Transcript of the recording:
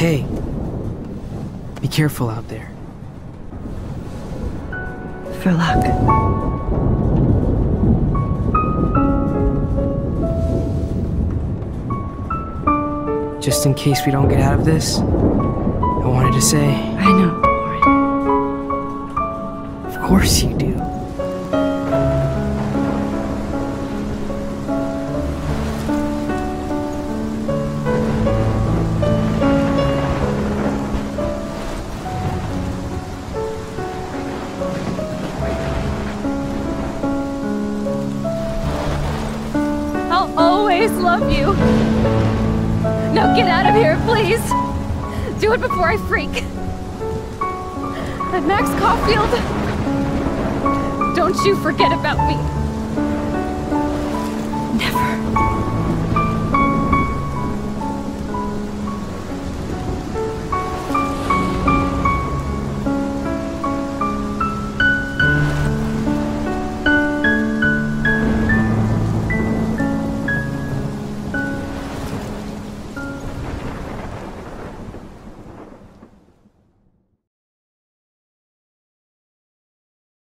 Hey, be careful out there. For luck. Just in case we don't get out of this, I wanted to say, I know, Warren. of course you do. Always love you. Now get out of here, please. Do it before I freak. And Max Caulfield, don't you forget about me.